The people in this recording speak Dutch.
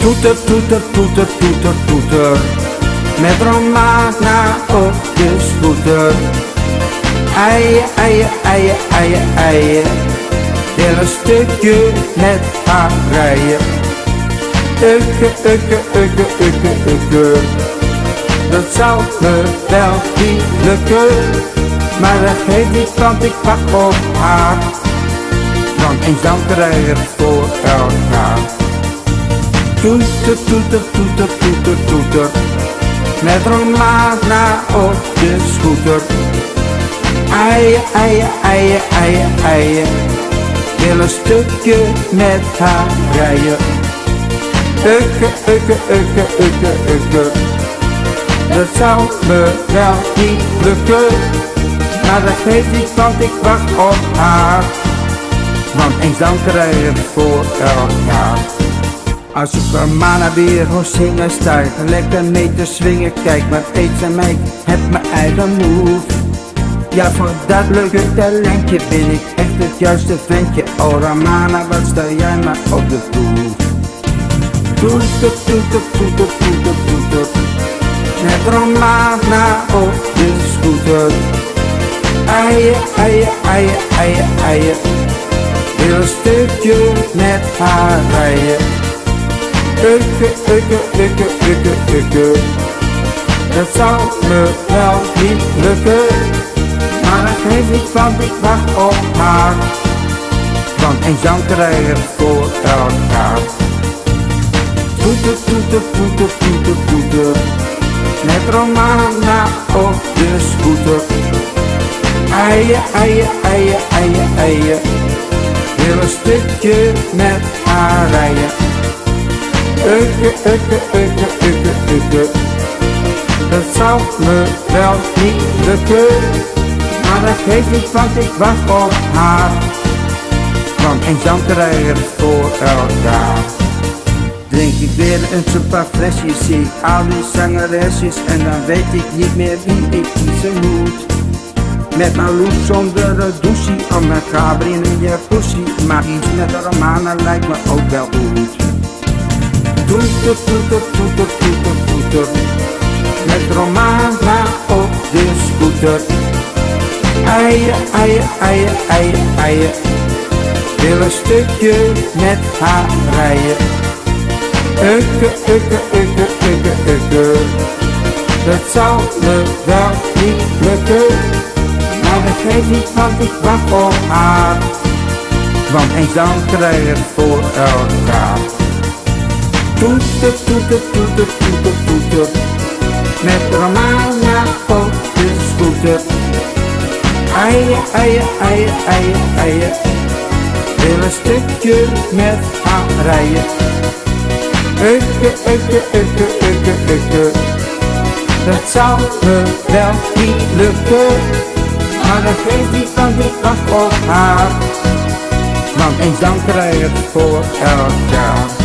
Toeter, toeter, toeter, toeter, toeter. Met Romana op de scooter. Eien, eien, eien, eien, eien. Wil een stukje met haar rijden. Ukke, ukke, ukke, ukke, ukke. Dat zou me wel niet. Maar dat geeft niet, want ik pak op haar. Want eens dan krijgen voor elkaar. Toeter, toeter, toeter, toeter, toeter. Met Romana op de scooter. Eien, eien, eien, eien, eien. Wil een stukje met haar rijden. Ukke, ukke, ukke, ukke, ukke. Dat zou me wel niet lukken. Maar dat geeft niet, want ik wacht op haar. Want eens dan krijgen voor elkaar. Als ik per maana weer hoor zingen ik lekker mee te swingen. Kijk maar eens aan mij, heb mijn eigen move. Ja voor dat leuke talentje ben ik echt het juiste ventje. Oh Ramana, wat sta jij maar op de proef? Toeter, toeter, toeter, toeter, toeter Met Romana op de scooter. Eien, eien, eien, eien, eien een stukje met haar rijden Ukke, ukke, ukke, ukke, ukke Dat zou me wel niet lukken. Maar dat geeft niet, want ik wacht op haar. Dan krijgen we voor elkaar. Toeter, toeter, toeter, toeter, toeter Met Romana op de scooter. Eien, eien, eien, eien, eien Wil een stukje met haar rijden Ukke, ukke, ukke, ukke, ukke. Dat zou me wel niet lukken. Maar dat geeft niet, want ik wacht op haar. Want krijgen we voor elkaar. Drink ik weer een paar flesjes, zie al die zangeresjes En dan weet ik niet meer wie ik kiezen moet. Met mijn look zonder een douche, om mijn Gabriel in een jacuzzi Maar iets met een Romana lijkt me ook wel goed Toeter, toeter, toeter, toeter, toeter. Met Romana op de scooter. Eien, eien, eien, eien, eien. Wil een stukje met haar rijden. Ukke, ukke, ukke, ukke, ukke. Dat zou me wel niet lukken. Maar dat geeft niet, want ik wacht op haar. Want eens dan krijgen we voor elkaar. Toeter, toeter, toeter, toeter, toeter. Met Romana op de scooter. Eien, eien, eien, eien, eien. Wil een stukje met haar rijden. Ukke, ukke, ukke, ukke, ukke. Dat zou me wel niet lukken. Maar dat geeft niet, want ik wacht op haar. Want eens dan krijg je het voor elkaar.